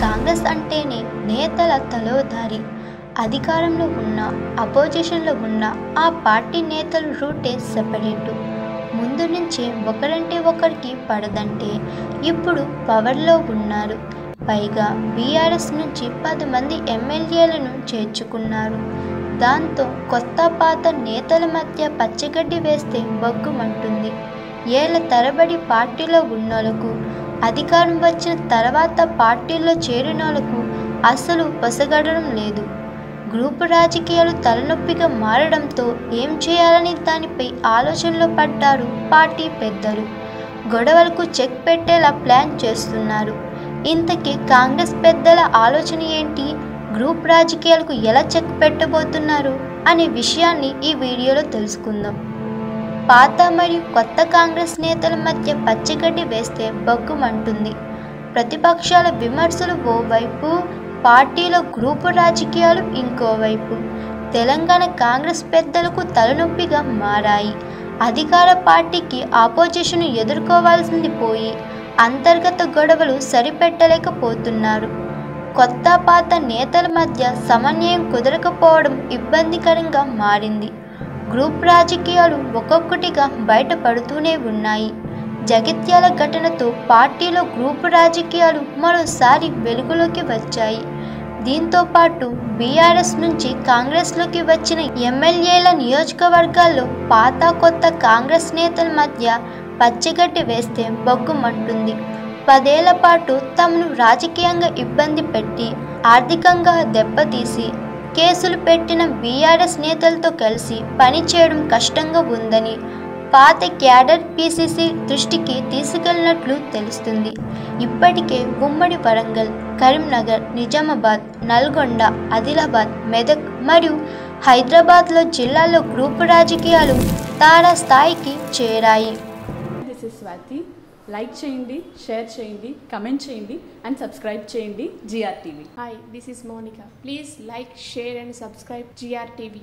కాంగ్రెస్ అంటేనే నేతల తలోదారి. అధికారంలో ఉన్న అపోజిషన్లో ఉన్న ఆ పార్టీ నేతలు రూటే సెపరేటు. ముందు నుంచే ఒకరంటే ఒకరికి పడదంటే ఇప్పుడు పవర్లో ఉన్నారు. పైగా బీఆర్ఎస్ నుంచి పది మంది ఎమ్మెల్యేలను చేర్చుకున్నారు. దాంతో కొత్త పాత నేతల మధ్య పచ్చగడ్డి వేస్తే బొగ్గుమంటుంది. ఏళ్ళ తరబడి పార్టీలో ఉన్నోళ్ళకు అధికారం వచ్చిన తర్వాత పార్టీల్లో చేరిన వాళ్ళకు అసలు పసగడడం లేదు. గ్రూపు రాజకీయాలు తలనొప్పిగా మారడంతో ఏం చేయాలని దానిపై ఆలోచనలో పడ్డారు పార్టీ పెద్దలు. గొడవలకు చెక్ పెట్టేలా ప్లాన్ చేస్తున్నారు. ఇంతకీ కాంగ్రెస్ పెద్దల ఆలోచన ఏంటి? గ్రూప్ రాజకీయాలకు ఎలా చెక్ పెట్టబోతున్నారు? అనే విషయాన్ని ఈ వీడియోలో తెలుసుకుందాం. పాత మరియు కొత్త కాంగ్రెస్ నేతల మధ్య పచ్చగడ్డి వేస్తే బగ్గుమంటుంది. ప్రతిపక్షాల విమర్శలు ఓవైపు పార్టీలో గ్రూపు రాజకీయాలు ఇంకోవైపు. తెలంగాణ కాంగ్రెస్ పెద్దలకు తలనొప్పిగా మారాయి. అధికార పార్టీకి ఆపోజిషన్ ఎదుర్కోవాల్సింది పోయి అంతర్గత గొడవలు సరిపెట్టలేకపోతున్నారు. కొత్త పాత నేతల మధ్య సమన్వయం కుదరకపోవడం ఇబ్బందికరంగా మారింది. గ్రూప్ రాజకీయాలు ఒక్కొక్కటిగా బయటపడుతూనే ఉన్నాయి. జగిత్యాల ఘటనతో పార్టీలో గ్రూపు రాజకీయాలు మరోసారి వెలుగులోకి వచ్చాయి. దీంతో పాటు బీఆర్ఎస్ నుంచి కాంగ్రెస్లోకి వచ్చిన ఎమ్మెల్యేల నియోజకవర్గాల్లో పాత కొత్త కాంగ్రెస్ నేతల మధ్య పచ్చిగడ్డి వేస్తే బొగ్గుమంటుంది. పదేళ్ళ పాటు తమను రాజకీయంగా ఇబ్బంది పెట్టి ఆర్థికంగా దెబ్బతీసి కేసులు పెట్టిన బీఆర్ఎస్ నేతలతో కలిసి పనిచేయడం కష్టంగా ఉందని పాత క్యాడర్ పీసీసీ దృష్టికి తీసుకెళ్ళినట్లు తెలుస్తుంది. ఇప్పటికే ఉమ్మడి వరంగల్ కరీంనగర్ నిజామాబాద్ నల్గొండ ఆదిలాబాద్ మెదక్ మరియు హైదరాబాద్లో జిల్లాలో గ్రూపు రాజకీయాలు తారా స్థాయికి చేరాయి స్వాతి లైక్ చేయండి షేర్ చేయండి కమెంట్ చేయండి అండ్ సబ్స్క్రైబ్ చేయండి G R TV hi this is Monika please like share and subscribe G R TV